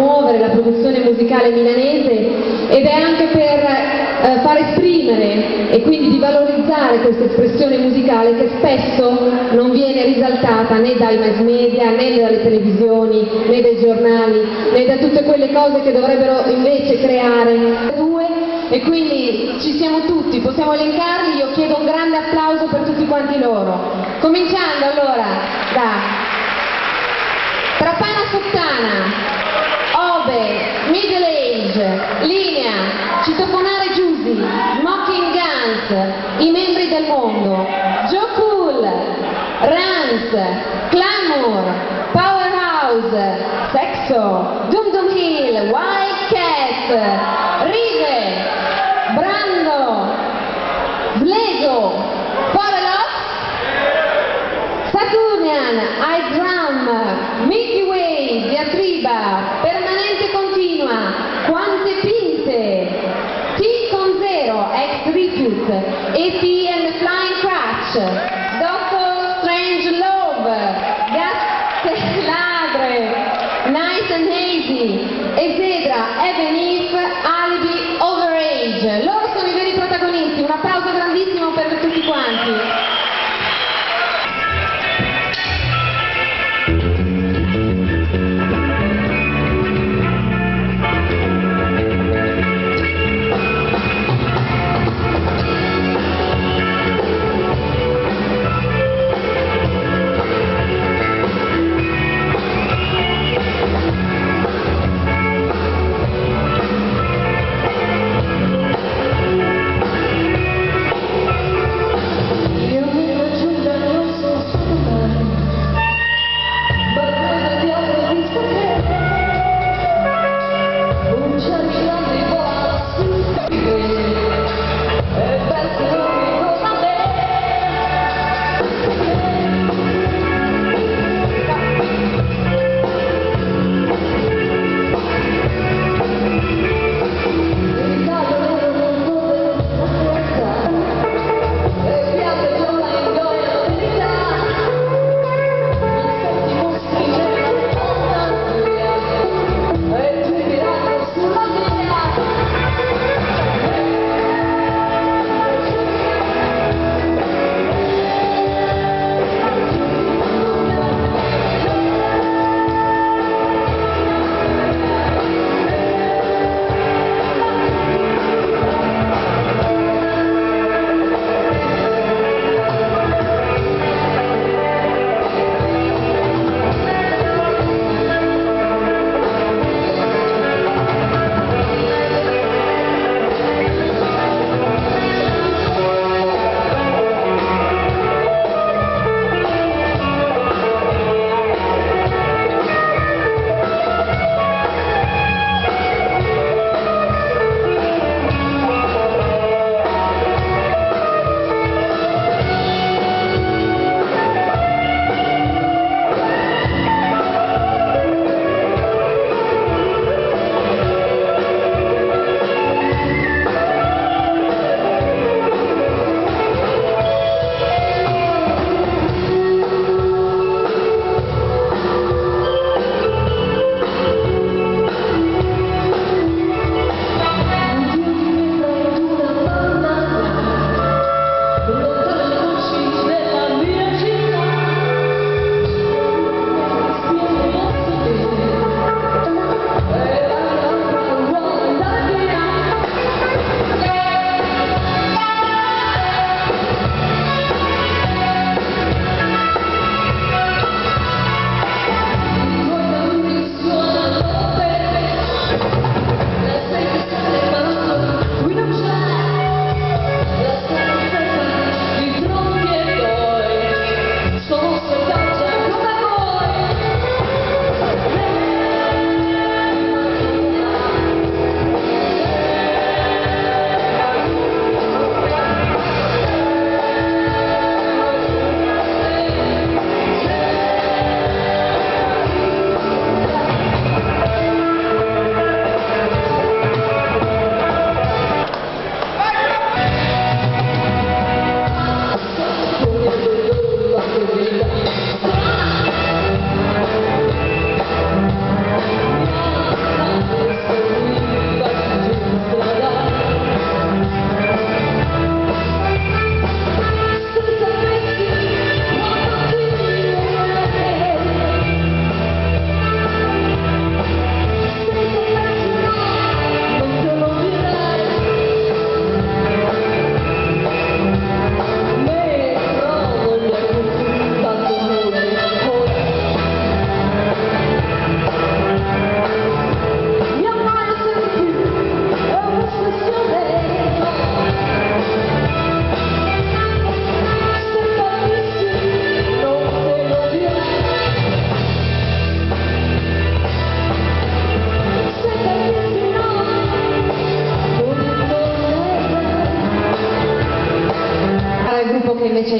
promuovere la produzione musicale milanese ed è anche per eh, far esprimere e quindi di valorizzare questa espressione musicale che spesso non viene risaltata né dai mass media né dalle televisioni né dai giornali né da tutte quelle cose che dovrebbero invece creare e quindi ci siamo tutti, possiamo elencarli, io chiedo un grande applauso per tutti quanti loro. Cominciando allora da Trapana Sottana, Linea, Citofonare Giusi, Smoking Guns, I Membri del Mondo, Joe Cool, Rance, Clamour, Powerhouse, Sexo, Dum Dum Hill, Wild el hecho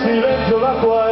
silenzio l'acqua